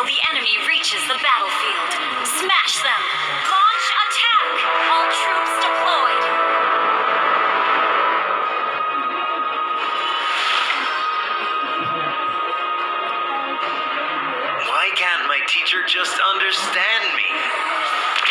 until the enemy reaches the battlefield. Smash them! Launch attack! All troops deployed! Why can't my teacher just understand me?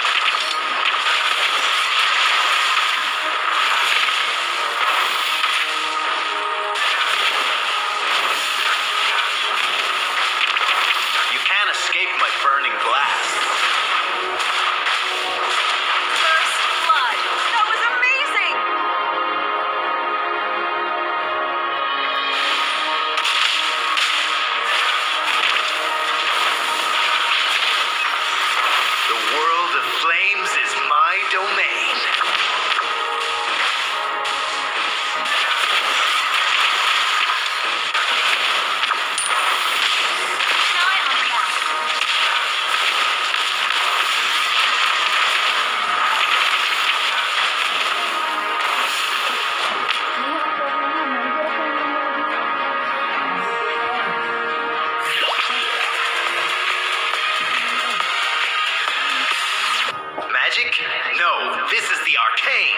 This is the arcane.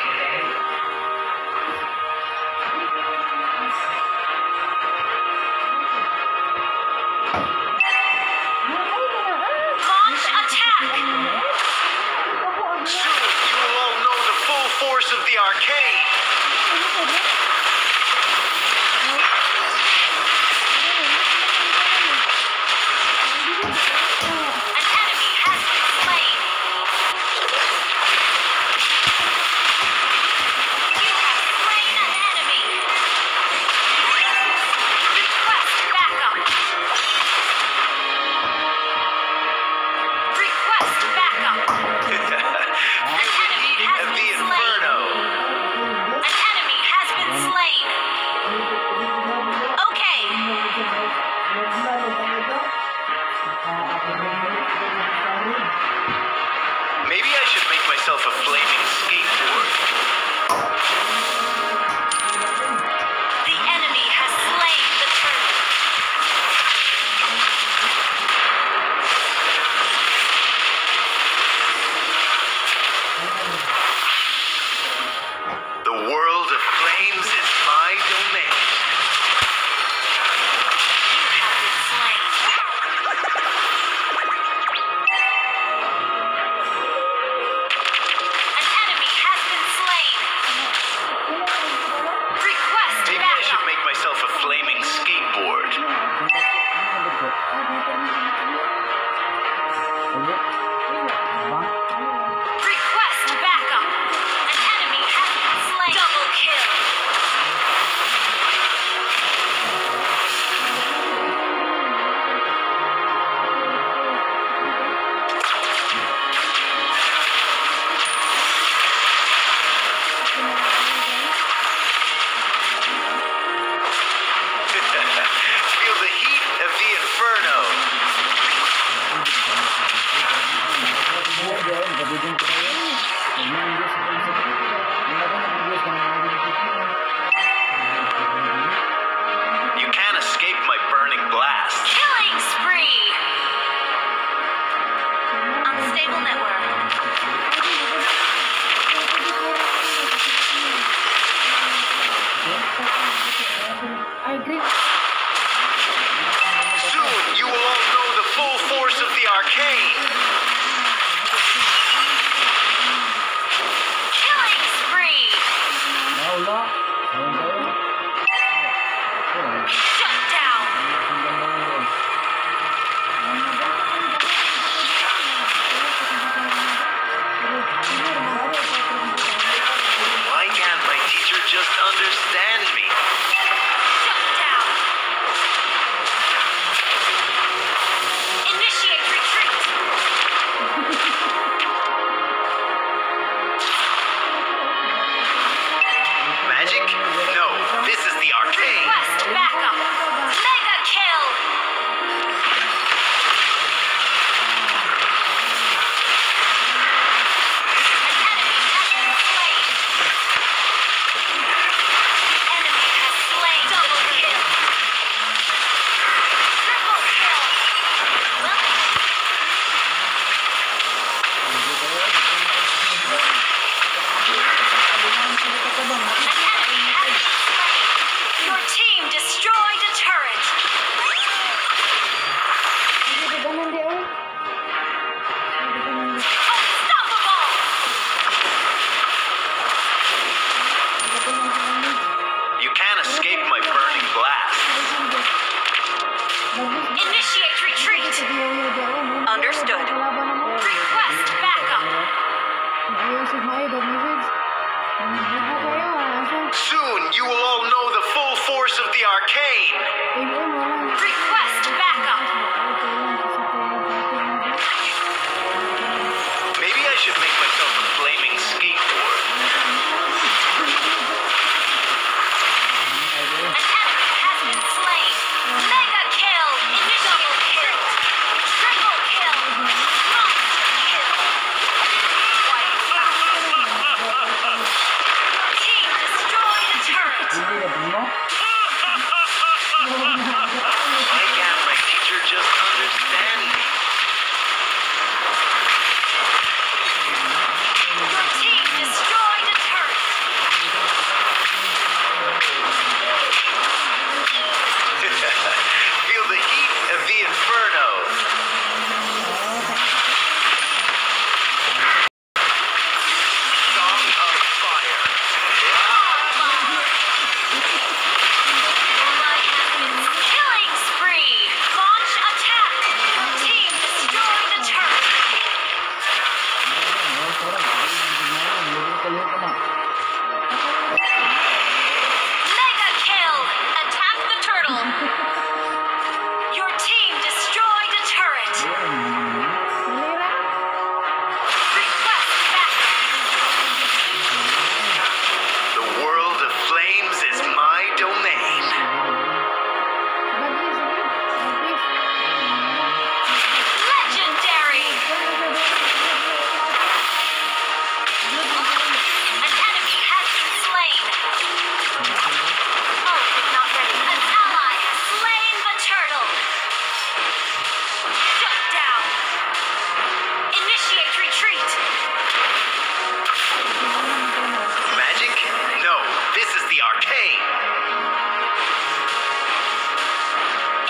Soon you will know the full force of the arcane. Stable network. I agree. Soon you will all know the full force of the arcane. Killing spree. No luck. should hire the. Soon you will all know the full force of the arcane. Request backup.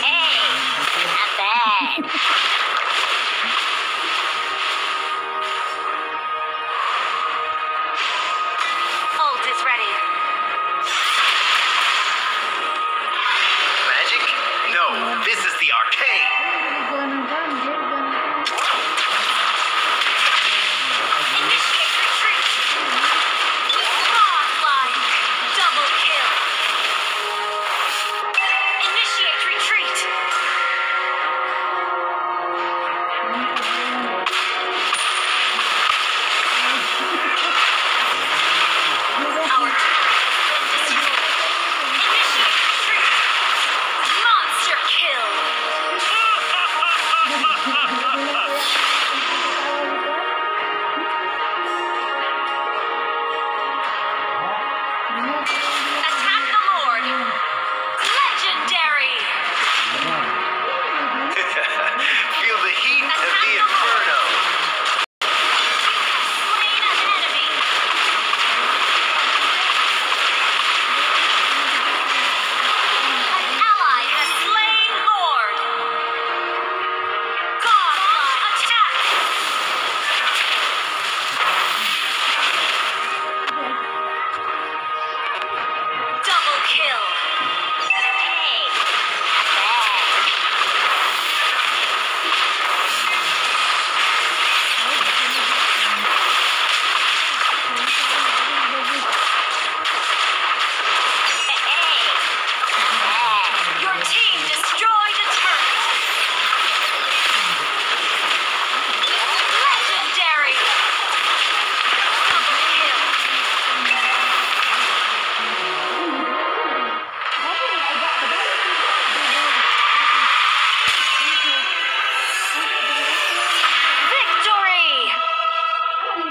Oh hey, not bad.